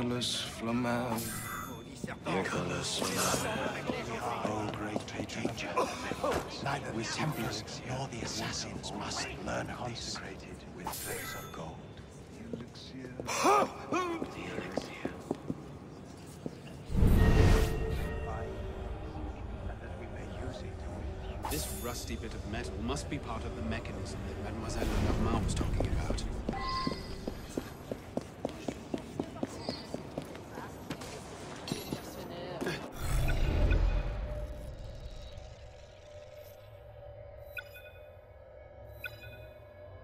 Nicholas Flamel. Nicholas Flamel. Oh, great danger. Neither the Templars nor the Assassins must learn of this. Consecrated with threads of gold. The elixir. This rusty bit of metal must be part of the mechanism that Mademoiselle Lenormand was talking about.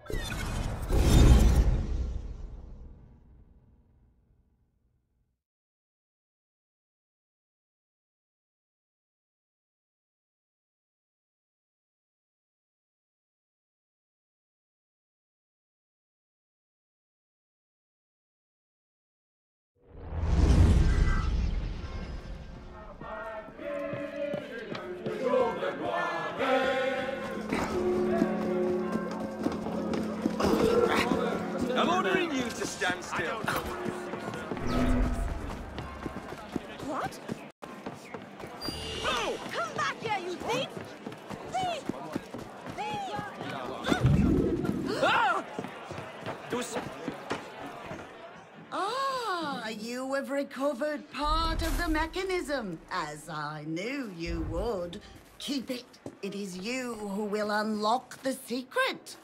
I'm stand still. What? No! Come back here, you thief! Thief! Thief! Ah! There. Ah, you have recovered part of the mechanism, as I knew you would. Keep it. It is you who will unlock the secret.